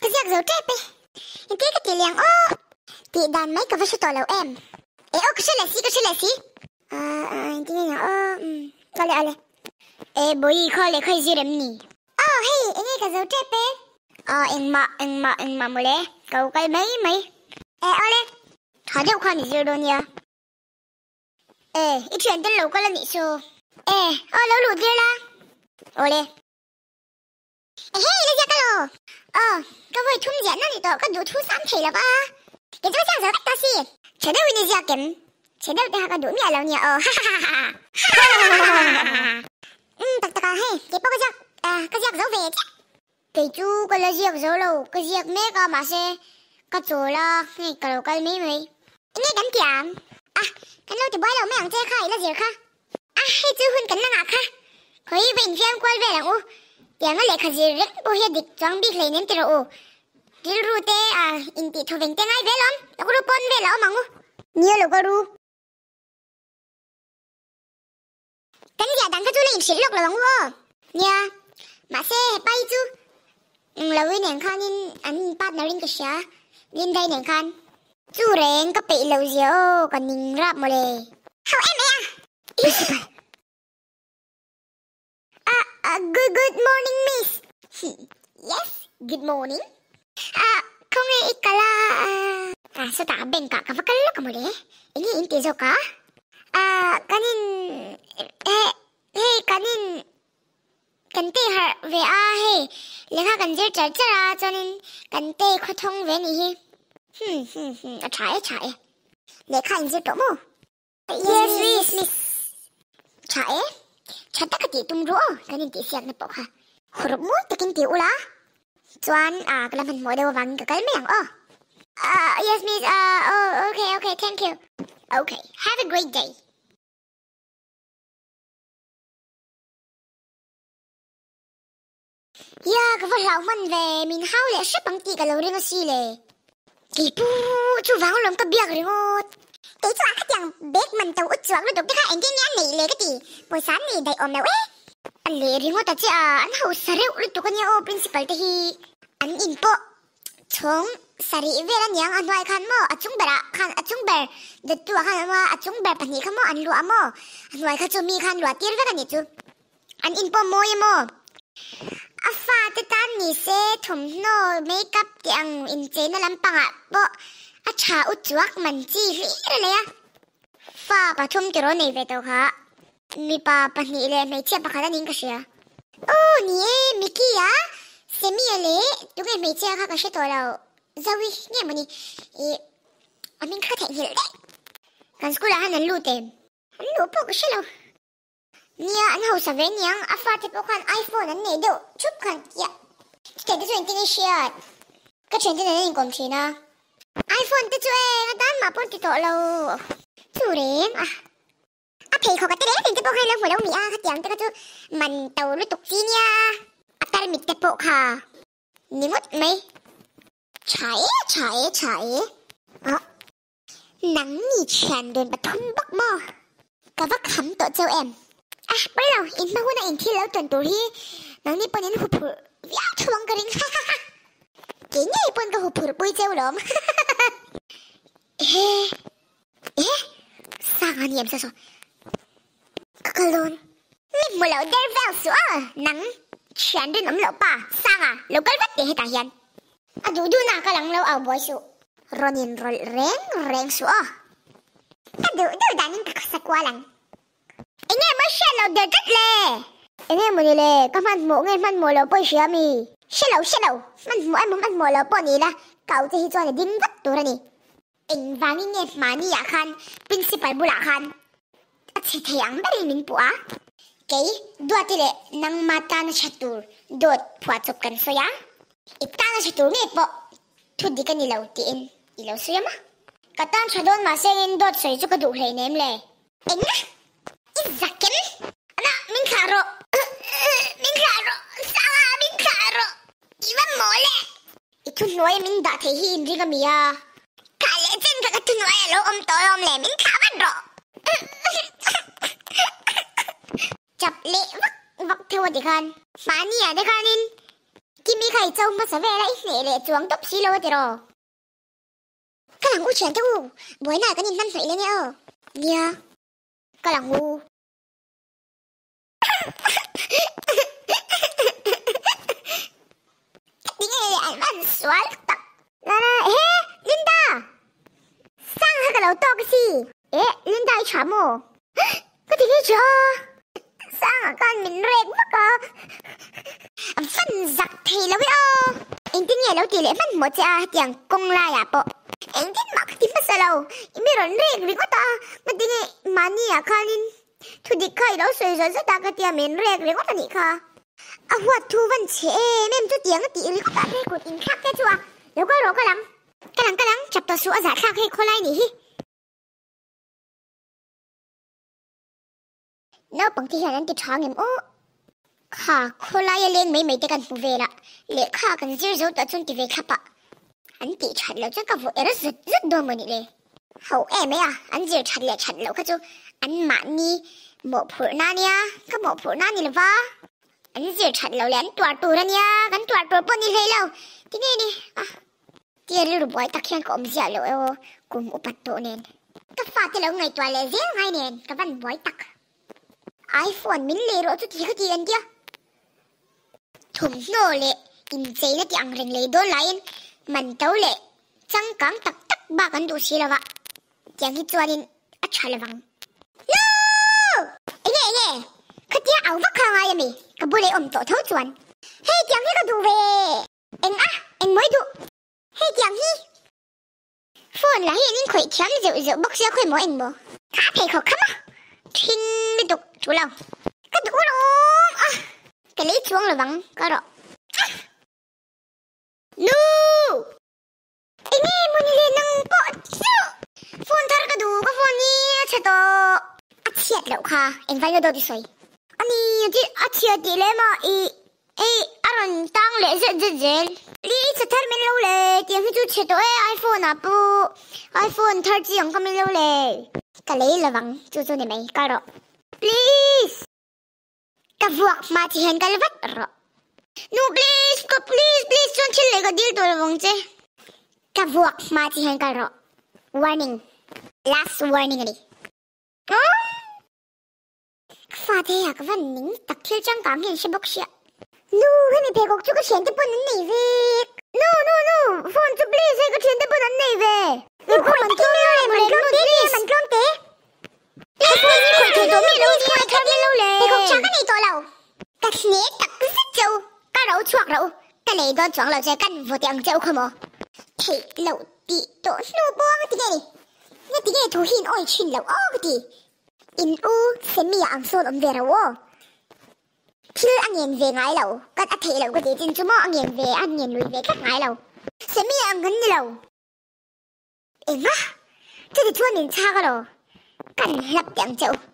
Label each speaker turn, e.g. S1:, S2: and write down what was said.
S1: cái giặc dấu trép ấy em tiếc cái tỷ liang ô. Tỷ đàn mấy cái vật số lâu em. Ê, ô cái số là gì cái số là gì à à tí này ô có lẽ lẽ ê bố y khó lẽ khơi gì em nhỉ ô hey em cái dấu trép ấy ờ em mà em mà em mà mua lẽ cậu cái mấy mấy. Ê, ô lẽ thả điều khoan gì đâu nha ê, ít chuyện tên lâu có là nhỉ số ê, ô lâu lụt kia là ô lẽ 에헤,이 이러지 않까로 어, 그거 좀 옛날에 또 그거 좀 삼태라봐 cái chỗ chẳng giới cách ta xì trở nên huynh diệt kiếm trở nên đại học đúng nghĩa lâu nhiều ha ha ha ừ tặc tặc hay cái bao cái giặc à cái giặc giấu về chứ cái chú có là giặc giấu lâu cái giặc mẹ có mà xe có chỗ là ngày cả lâu cái mấy mấy nghe đánh kiểm à cái lâu thì bói lâu mấy hàng chơi khai là gì kha à hay chú huynh cắn năng à kha có ý bình phim quay về là u tema le khazir rek bo he dik chang bik lein em tiro. O dil ru te a in ti thoveng te ngai velom lokru pon vela mangu nia lokru tan ya dang ka chu le im shil lok lo mangu nia ma se pai chu ừ, lo wi nen khan in an partner in ka sha lin dai nen khan. Chu reng ka pe lo zio ka ning rap mo le hao em ya good good morning miss yes good morning Ah, kung ikala, ah, sa tabeng ka, kapakala ka mo le? Ini intizo ka? Ah, kanin, eh, hey, kanin, kanti har, ve ah, hey, lekha kanjir char char ah, chonin, kanti khotong ve ni hi. Hmm, hmm, hmm, a chai, a chai. Lekha injir to mo? Yes, miss, miss. Chai, chata ka ti tum ro, kanin ti siyak na po ka. Hurup mo, takin ti ula. Chuan à cái là mình mỗi đều vắng cái cái miệng oh. Uh, yes miss. Uh, oh, okay, okay, thank you. Okay, have a great day. Yeah, cái phần lão mình về mình hao lẽ sắp bằng tỷ cái lâu riêng xí lệ. Kỳ pu, chú vắng lắm cái biếc rồi ngột. Tế chú cái tiếng bếp mình tàu út chuang rồi được cái hai anh cái nhãn này lệ cái tỷ. Buổi sáng này đầy ôm nào ấy. Anh lệ riêng ngột ta chứ à, anh hậu sở rượu rồi tụi cái nhà ô principal thì hi. Anh in po. Chong sari vera nyang an hoai khan mo chung bera khan chung ber de tu khan ma chung ber pani khan mo an lu amo an hoai kha chu mi khan lu tir ve kan ni chu an in po mo ye mo a à, fa te tan ni se thum no makeup ti ang in che na lam panga bo a cha u chuak man chi hi le ya fa pa thum ti ro nei ve to kha mi pa pani le me che pa kha ning ka sia oh ni e miki ya semi le tu ke me che kha ka she to lao zawi nghe mà e amin kha thai hil de kan skula han lu te lu po ko shelo nia an ho sa ve niang a fa te po khan iphone an nei do chup khan ya te de twenty ni cái chuyện chen này ni cũng chi na iphone te chu à. À thầy khó cái đấy thì cái bộ hay là phải đâu mi à cái tiếng cái chú mình tàu nó tục gì nha. À ta mình tập bộ khà nhưng mất mấy chạy chạy chạy à, ờ. nắng nhị tràn đến bật thun bắc mò. Cả vắt hắm tội châu em. À bây giờ in mà hôm là in thi lâu tuần tuổi hi nắng đi bên in hụp hụp viết chuông cái ring ha ha ha. Cái nhảy bọn cái hụp hụp bụi châu lắm. Ê sao anh sao sao cái luôn. Nít một lẩu đen vào sữa. Nắng. Tràn đến ấm lẩu bà. Sang à? Lẩu cái vắt để hết hiền? À đủ đủ na cái lăng lẩu ao bồi su nhìn rồi rèn rèn sữa. À đủ đủ đã những cái sắc qua lăng anh em mới xem lẩu đẹp rất lệ anh em mới đi các bạn mua nghe bạn mua lẩu bồi sữa mi xe lẩu xe lẩu. Bạn mua em bạn mua lẩu bồi ni là cậu thì cho là đinh vắt tụ ra ni anh vang nghe principal bula khan At si ang barimin po ah. Kay, dua tile nang mata na siya tur. Dot, puwatsop kan soya. Ita na siya tur ni po. Tudi ka nilaw tiin. Ilaw soya ma. Katan siya doon masengin dot soy so kaduhay na imle. Eh na! Izakin! Ana, min klaro! min klaro! Sanga, min klaro! Iwan mole! Itunoy min dati hi hindi kami ah. Kaletin ka katunoy alo om toyom le min kawan ro. chập lệ vắc vắc theo đi khan phá nhỉ đấy khan in kimi khai chau ma sa ve la i le chuang top si lo de ro ka lang u chen tu boy na ka nin nan sai le ne o nia ka lang u tiếng nghe anh ăn xóa tập là ê Linda sang hai cái đầu to cái gì ê Linda chả mồ cái gì cái cho sang ở con mình rèn mất cơ phân giặc thì lâu ô anh tiếng nghe lâu thì lẽ phân một cha tiếng công la à bộ anh tiếng mặc thì mất sao lâu 이미 런 rèn vì có ta mà tiếng nghe 많이 약하는 투디카 이러 쇠쇠 다가 띠야 맨 rèn vì có ta 니카 à hoạt thu văn chế em tôi tiếng tí lý có cả đây của tiếng khác thế chùa nếu có rồi có lắm cái lắng cái lắng chập tờ sữa giả khác hay khô lai nhỉ Nó bằng thì hiện anh thì chọn em ô khá khô lai lên mấy mấy cái cần phụ về là lệ khá cần dư dấu tờ chân thì về khắp ạ? Anh thì chặt lâu chắc cả vụ rất rất rất đồ mà nị lệ hậu em ấy à anh dư chặt lệ chặt lâu khá chú. Anh mạn ni mộ phụ na nha cái mộ phụ na ni là va anh giờ chặt lâu lên tua tua ra nha gắn tua tua bún đi lấy lâu. Thế này đi. À tia rưu bói tắc hiện có ông già lâu em cùng một bát tổ nên cái pha thì lâu ngày tua lấy dễ ngay nên cái văn bói tắc iPhone mình lấy rồi chút gì cái tiền kia thùng nô lệ in giấy là tiếng rình lấy đô lại. Mình tàu lệ chẳng cảm tắc tắc ba cái đồ xí là vậy tiếng hít tua nên à chạy là vắng. No! Anh nghe anh nghe. Cái tiếng ảo vắt hàng ai mi cái bữa nay ông tổ thấu chuẩn. Hey tiếng hi cái đồ về. Anh à anh mới đồ hey tiếng hi phone là hiện in khởi chém rượu rượu bốc ra khởi mỗi anh bố khá thầy khó khắm à chú lâu cái đủ đó. À, cái lý chuông là vắng à. có rồi nu anh em muốn đi lên nâng bộ chứ. Phone thar cái đủ cái phone ni chả đó à chết rồi ha, anh phải nhớ đâu đi xoay. Anh ấy chỉ à chết đi lên mà ý. Ý à rồi tăng lệ rất dễ rất lý chả thay mình lâu lệ tiếng cái chú chế độ iPhone à bu iPhone thar chỉ không có mình lâu lệ cái lý là vắng chú chú này mày có rồi please. Kavuak ma ti hen kalvat ro. no please, ko please, please, chon chile ka dil tol vong che. Kavuak ma ti hen kal. Warning. Last warning ni. Huh? Fate ya ka van ning tak thil chang kam hen shabok shia. Nu hen ni pekok chu ka shen te pon nei ve. No, no, no. Phone chu please, ka shen te pon nei ve. Ni ko man tu lai man klong te, man klong te. 가슴이 굴두둥이 굴두둥이 작은 이 돌아오 các sné tặc cứ rất châu các rấu chuộc rấu cái này đó chuộc là chơi căn vô tiếng châu không à thì lẩu tị tổ lô bông tí này nó tí này thu hin ôi chuyện lẩu ô tí in u xem mi ăn xôn về rồi khi anh nhìn về ngay lẩu các anh thấy có thể trên chỗ mà anh nhìn về anh nhìn lùi về các ngay lẩu xem mi ăn gần lẩu em á, thế thì thua mình xa cái rồi. Cành.